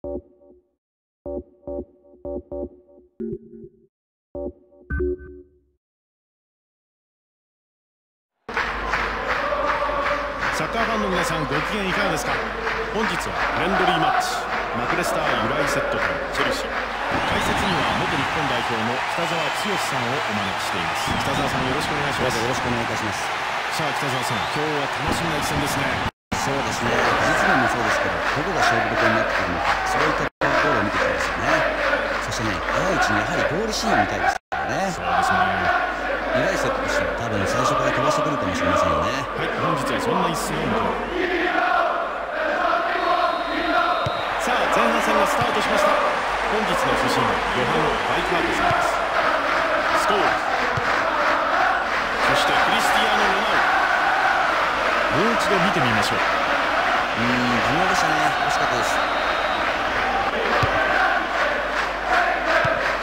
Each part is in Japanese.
サッカーファンの皆さんご機嫌いかがですか？本日はフレンドリーマッチマクレスター由来セット対チェルシー。解説には元日本代表の北澤剛さんをお招きしています。北澤さんよろしくお願いします。よろしくお願いいたします。さあ北澤さん今日は楽しみな一戦ですねそうですね。技術面もそうですけどどこが勝負どころになってくるのかそういったところを見てきたいですよね。そしてね早いうちにやはりゴールシーンを見たいですよねそうですね2来セットとしては多分最初から飛ばしてくるかもしれませんよねはい本日はそんな一戦を迎えさあ前半戦がスタートしました本日の主審はヨハン・バイクハートさんですスコールそしてクリスティアーノ・ロナウドもう一度見てみましょう。うーん微妙でしたね。惜しかったです。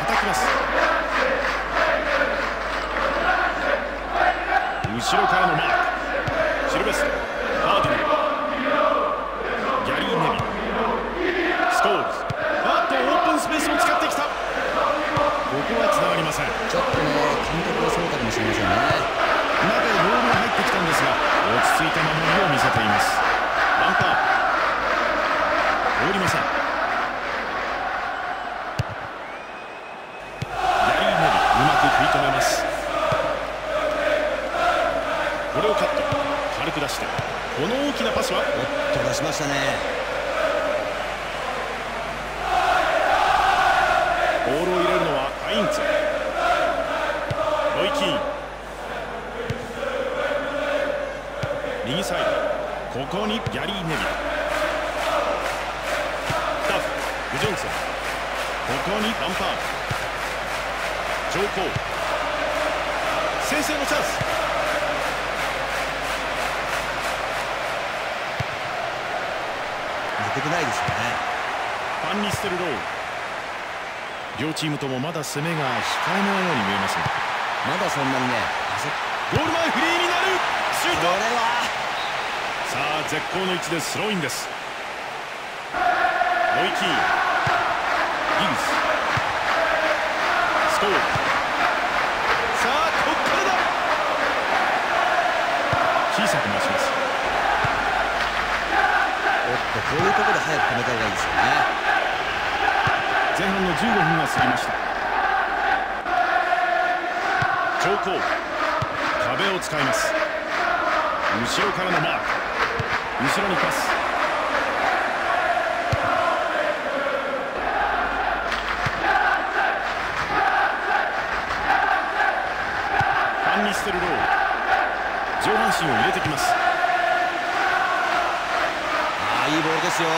叩きます。後ろからのマーク。シルベストハーディナーギャリー・ネビンスコールズあっとオープンスペースを使ってきたここはつながりませんちょっとね感覚がそれたかもしれませんね中へボールが入ってきたんですが落ち着いた守りを見せていますランパー通りませんヤリー・ネビうまく食い止めますこれをカット軽く出してこの大きなパスはおっと出しましたね。ボールを入れるのはハインツロイ・キーン。右サイド。ここにギャリー・ネビンダフ。グジョンソン。ここにランパード。上皇先制のチャンスけてないですよね。ファンニステルロー。両チームともまだ攻めが控えめなように見えます。がまだそんなにねゴール前フリーになる。シュート。これは。さあ絶好の位置でスローインです。ロイキー。ギグス。スコール。さあこっからだ。小さくこういうところで早く止めた方がいいですよね。前半の15分が過ぎました。長考壁を使います。後ろからのマーク。後ろにパス。ファンニステルロー上半身を入れてきますいいボールですよ。うん。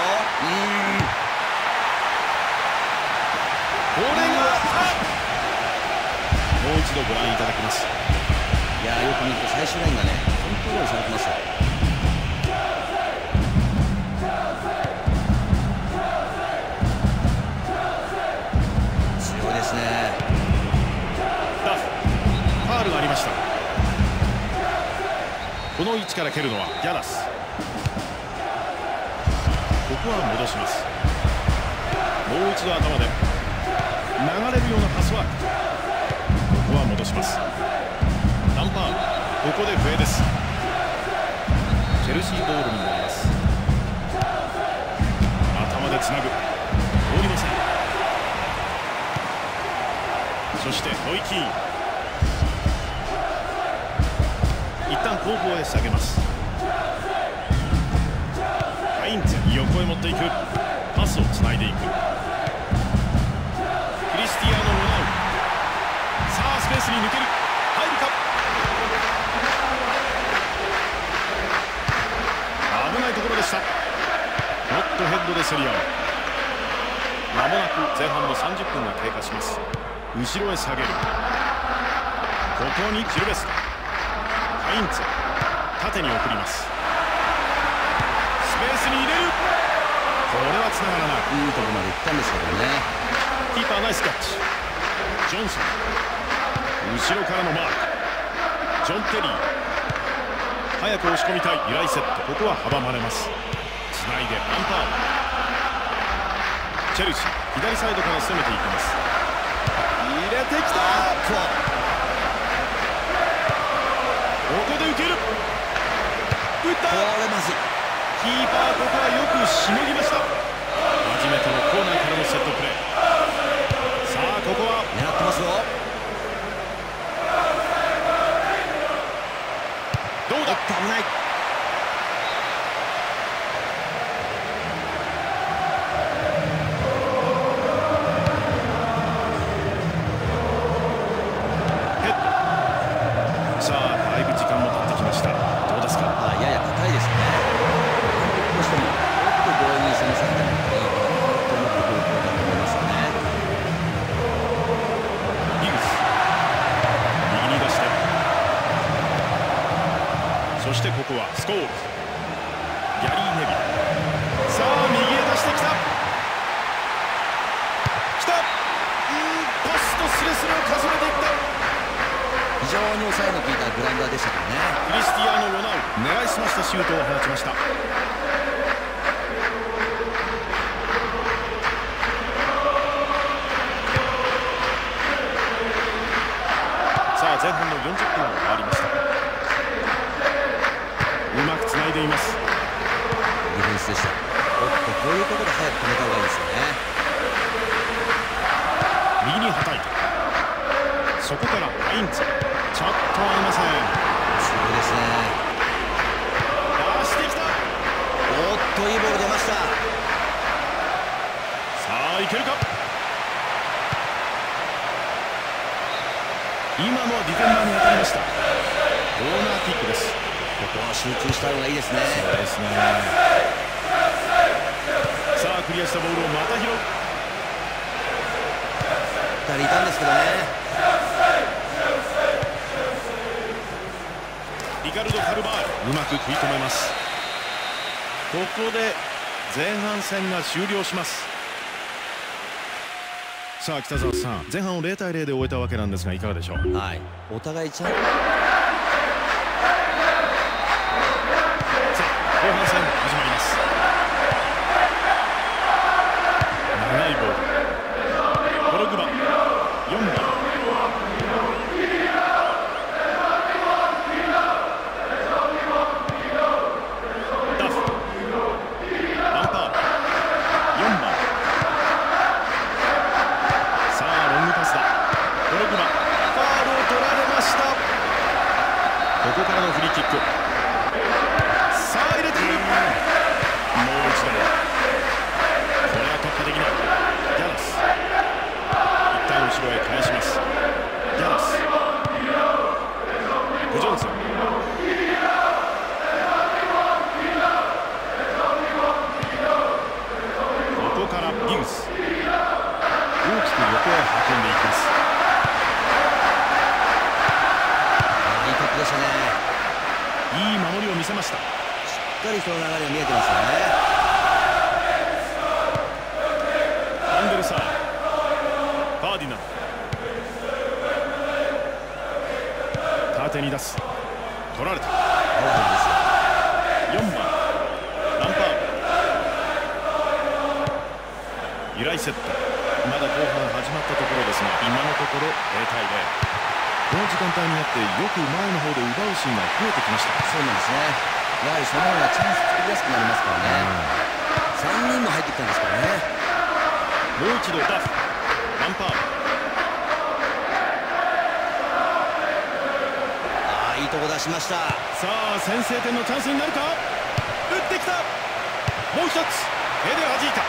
これがもう一度ご覧いただきます。いやよく見ると最終ラインがねコントロールされてました。この位置から蹴るのはギャラスここは戻します。もう一度頭で流れるようなパスワーク。ここは戻します。ランパールここで笛です。チェルシーボールになります。頭でつなぐ。通りません。そしてロイキー。ン一旦後方へ下げます。インツ横へ持っていく。パスをつないでいく。クリスティアーノ・ロナウド。さあスペースに抜ける。入るか。危ないところでした。ノットヘッドで競り合う。まもなく前半の30分が経過します。後ろへ下げる。ここにジルベスト。ハインツ縦に送ります。スペースに入れる。れは繋がらない。いいところまで行ったんですけどね。キーパーナイスキャッチ。ジョンソン後ろからのマーク。ジョン・テリー早く押し込みたい。イライセット。ここは阻まれます。つないでランパー。ドチェルシー左サイドから攻めていきます。入れてきた。ここで受ける。打った。これまずいキーパーここはよくしのぎました。初めてのコーナーからのセットプレー。さあここは。狙ってますよ。どうだ？危ないヘッドさあだいぶ時間も経ってきましたどうですかあやや硬いですねどうしてももっと強引に攻めさせたらいいかなと思ってくることだと思いますよねヒグス右に出してそしてここはスコールズギャリー・ネビルさあ右へ出してきたきたうーんパスとスレスレを重ねていった非常に抑えの効いたグラウンダーでしたけどねクリスティアーノ・ロナウ狙いすましたシュートを放ちました前半の40分が終わりましたうまくつないでいますディフェンスでしたおっとこういうところで早く止めた方がいいですよね右にはたいてそこからハインツちょっと合いません強いですね出してきたおっといいボール出ました。さあいけるか？今のはディフェンダーに当たりました。コーナーキックです。ここは集中した方がいいですね。そうですね。さあクリアしたボールをまた拾う。2人いたんですけどね。リカルド・カルバール。うまく食い止めます。ここで前半戦が終了しますさあ北澤さん前半を0対0で終えたわけなんですがいかがでしょう？はい。お互いちゃんいい守りを見せました。しっかりその流れが見えてますよね。アンデルサーフーディナン縦に出す。取られた。4番ランパー。由来セット。まだ後半始まったところですが今のところ0対0この時間帯になってよく前の方で奪うシーンが増えてきました。そうなんですね。やはりその方がチャンス作りやすくなりますからね。3人も入ってきたんですからね。もう一度ダフ。ランパー。ドああいいとこ出しました。さあ先制点のチャンスになるか。打ってきた。もう一つ。手で弾いた。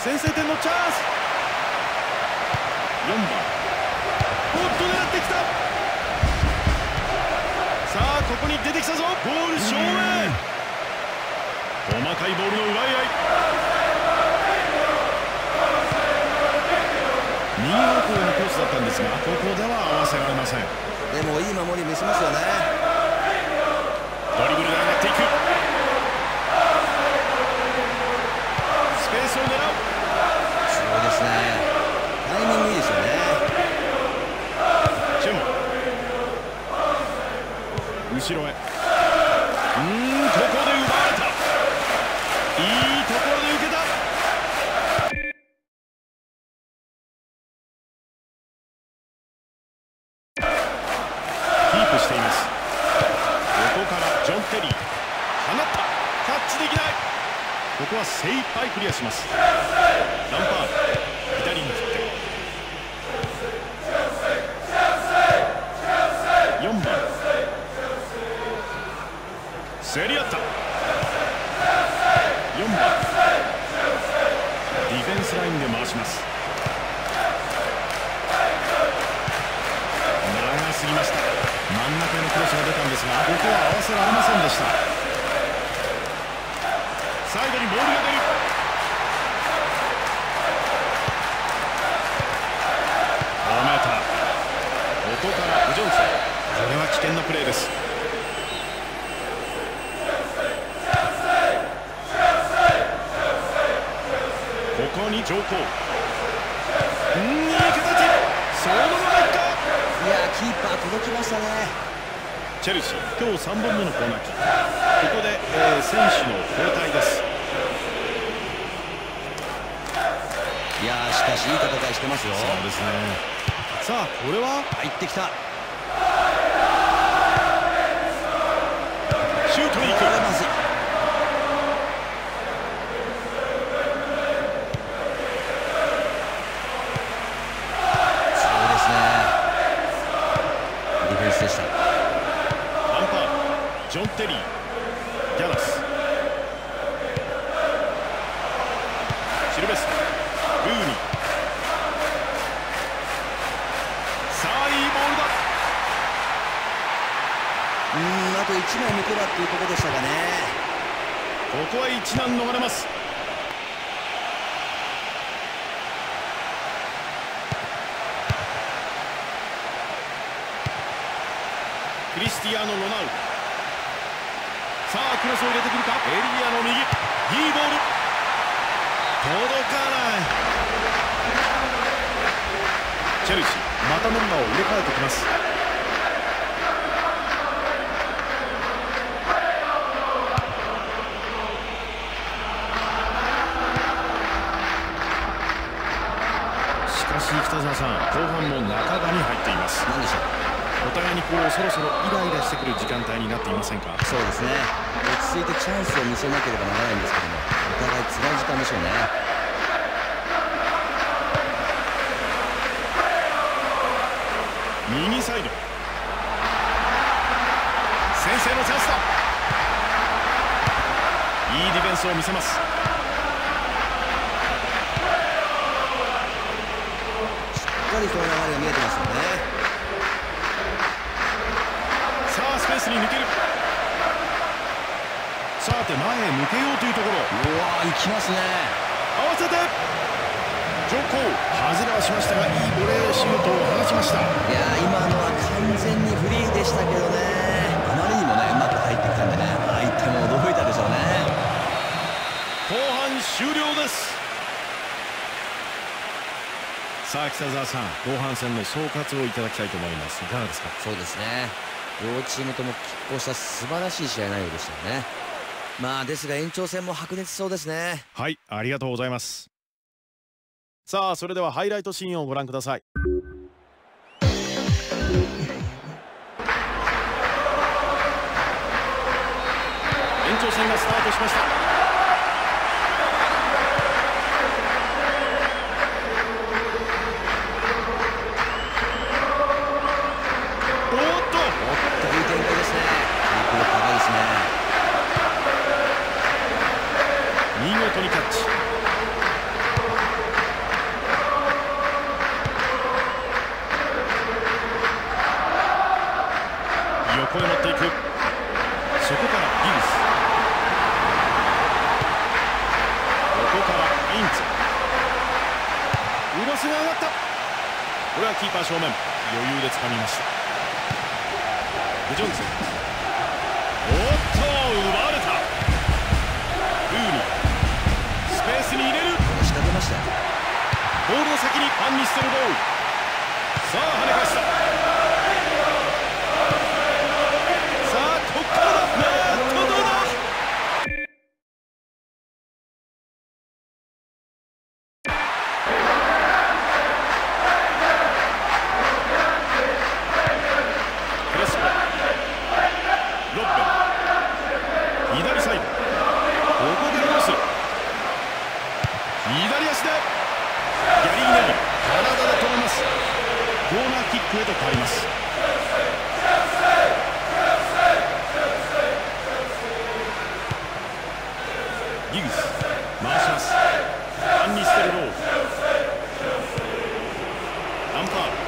先制点のチャンス。4番狙ってきた？さあここに出てきたぞ。ゴール正面。細かいボールの奪い合い。右方向へのコースだったんですがここでは合わせられません。でもいい守り見せますよね。ドリブルで上がっていく競り合った。4番。ディフェンスラインで回します。長すぎました。真ん中へのクロスが出たんですがここは合わせられませんでした。サイドにボールが出る。5メーターここからブジョンソンこれは危険なプレーですここに上皇うんいい形。そのままいった。いやキーパー届きましたね。チェルシー今日3本目のコーナーキック。ここで、えー選手の交代です。いやしかしいい戦いしてますよ。そうですね。さあこれは？入ってきた。シュートに行くと1枚抜けばっていうところでしたかね。ここは一難逃れます。クリスティアーノ・ロナウ。ドさあクロスを入れてくるか。エリアの右。いいボール。届かない。チェルシーまたメンバーを入れ替えてきます。し北澤さん後半も中がに入っています。何でしょう？お互いにこうそろそろイライラしてくる時間帯になっていませんか？そうですね。落ち着いてチャンスを見せなければならないんですけどもお互い辛い時間でしょうね。右サイド。先制のチャンスだ。いいディフェンスを見せますさて前へ抜けようというところ。うわ行きますね。合わせて。上皇外れはしましたがいいボレーシュートを放ちました。いや今のは完全にフリーでしたけどね。あまりにもねうまく入ってきたんでね相手も驚いたでしょうね。後半終了です。さあ北澤さん後半戦の総括をいただきたいと思います。いかがですか？そうですね。両チームとも拮抗した素晴らしい試合内容でしたね。まあですが延長戦も白熱そうですね。はいありがとうございます。さあそれではハイライトシーンをご覧ください。延長戦がスタートしましたおっとおっといい展開ですね迫力高いですね見事にキャッチ横へ持っていくそこからギブス横からインツクロスが上がった。これはキーパー正面。余裕で掴みました。グジョンズ。おっと奪われた。ルーニースペースに入れる。仕掛けましたよ。ボールの先にファンニステルローさあ跳ね返したさあこっからだなんとどうだクレスポロッベン左サイドここでロス左足でギャリー・ネビ体で止めますコーナーキックへと変わりますギグス回しますアンニステルローアンパール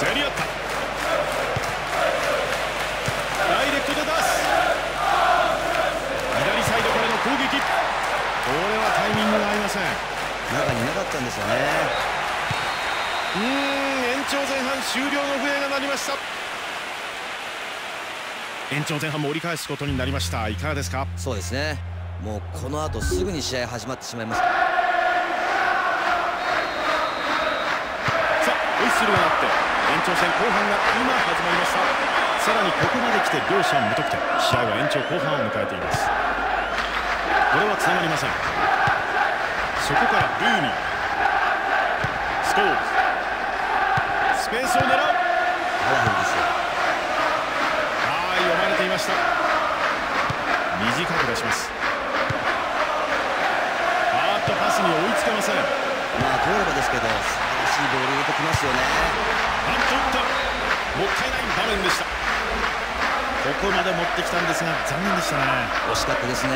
競り合ったダイレクトで出す左サイドからの攻撃これはタイミングが合いません中にいなかったんですよねうーん延長前半終了の笛が鳴りました延長前半も折り返すことになりました。いかがですか？そうですね。もうこの後すぐに試合始まってしまいます。さあホイッスルが鳴って延長戦後半が今始まりました。さらにここまで来て両者無得点。試合は延長後半を迎えています。これはつながりません。そこからルーニー。スコールズ。スペースを狙う。パワフルですよした。短く出します。あーっとパスに追いつけません。まあ通ればですけど素晴らしいボール入れてきますよね。なんと打った。もったいない場面でした。ここまで持ってきたんですが残念でしたね。惜しかったですね。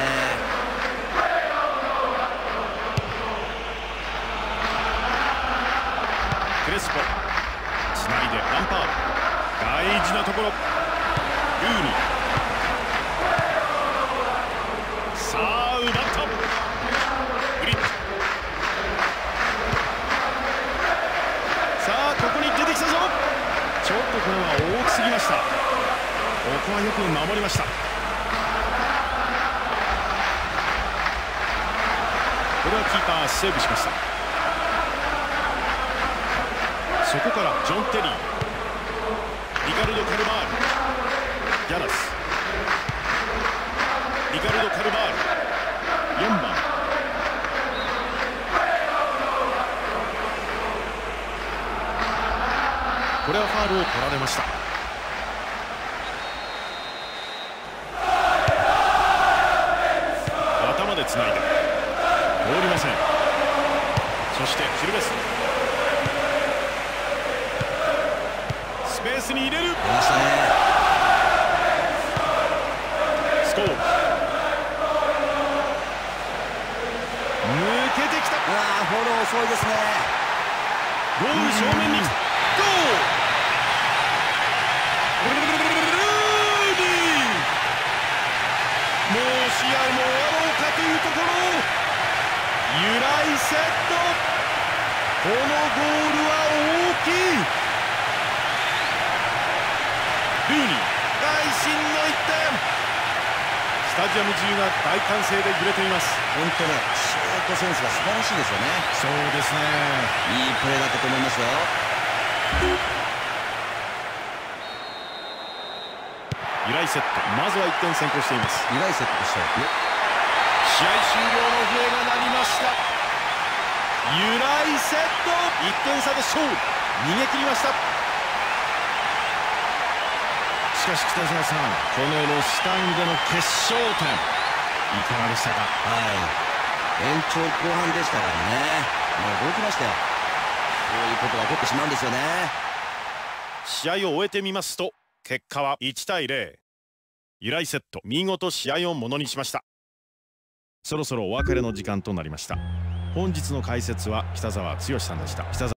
クレスポ。つないでランパー。ド大事なところ。ルーニーさあ奪ったグリッチさあここに出てきたぞちょっとこれは大きすぎましたここはよく守りました。これはキーパーセーブしました。そこからジョン・テリー。リカルド・カルバール。ギャラス。リカルド・カルバール。4番。これはファールを取られました。てきたうわーフォロー遅いですね。ゴール正面にゴールもう試合も終わろうかとい。うところユライセット。このゴールは大きい。ルーニー。会心の一点。スタジアム中が大歓声で揺れています。本当ねトセンスが素晴らしいですよね。そうですね。いいプレーだったと思いますよ。由来セットまずは1点先行しています。2セットでしょう試合終了の笛が鳴りました。由来セット1点差で勝利逃げ切りました。しかし北島さんこのロスタイムでの決勝点いかがでしたか？はい延長後半でしたからね。もう動きましたよこういうことが起こってしまうんですよね。試合を終えてみますと結果は1対0由来セット見事試合をものにしました。そろそろお別れの時間となりました。本日の解説は北澤剛さんでした。北澤